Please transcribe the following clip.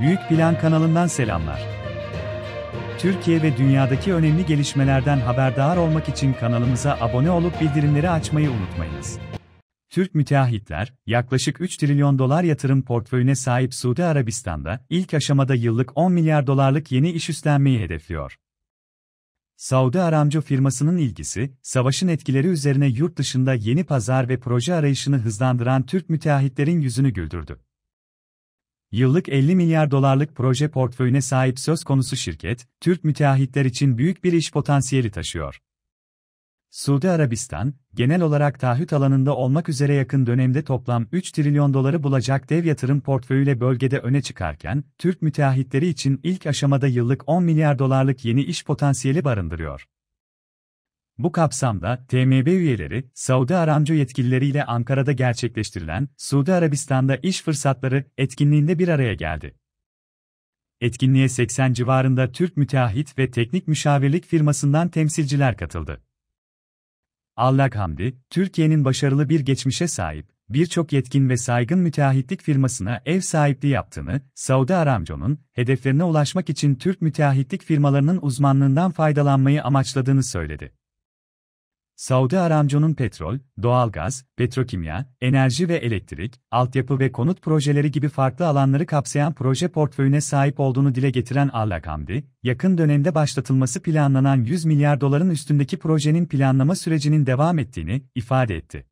Büyük Plan kanalından selamlar. Türkiye ve dünyadaki önemli gelişmelerden haberdar olmak için kanalımıza abone olup bildirimleri açmayı unutmayınız. Türk müteahhitler, yaklaşık 3 trilyon dolar yatırım portföyüne sahip Suudi Arabistan'da ilk aşamada yıllık 10 milyar dolarlık yeni iş üstlenmeyi hedefliyor. Saudi Aramco firmasının ilgisi, savaşın etkileri üzerine yurt dışında yeni pazar ve proje arayışını hızlandıran Türk müteahhitlerin yüzünü güldürdü. Yıllık 50 milyar dolarlık proje portföyüne sahip söz konusu şirket, Türk müteahhitler için büyük bir iş potansiyeli taşıyor. Suudi Arabistan, genel olarak taahhüt alanında olmak üzere yakın dönemde toplam 3 trilyon doları bulacak dev yatırım portföyüyle bölgede öne çıkarken, Türk müteahhitleri için ilk aşamada yıllık 10 milyar dolarlık yeni iş potansiyeli barındırıyor. Bu kapsamda, TMB üyeleri, Saudi Aramco yetkilileriyle Ankara'da gerçekleştirilen, Suudi Arabistan'da iş fırsatları etkinliğinde bir araya geldi. Etkinliğe 80 civarında Türk müteahhit ve teknik müşavirlik firmasından temsilciler katıldı. Allah hamdi, Türkiye'nin başarılı bir geçmişe sahip, birçok yetkin ve saygın müteahhitlik firmasına ev sahipliği yaptığını, Saudi Aramco'nun, hedeflerine ulaşmak için Türk müteahhitlik firmalarının uzmanlığından faydalanmayı amaçladığını söyledi. Saudi Aramco'nun petrol, doğalgaz, petrokimya, enerji ve elektrik, altyapı ve konut projeleri gibi farklı alanları kapsayan proje portföyüne sahip olduğunu dile getiren Allakamdi, yakın dönemde başlatılması planlanan 100 milyar doların üstündeki projenin planlama sürecinin devam ettiğini ifade etti.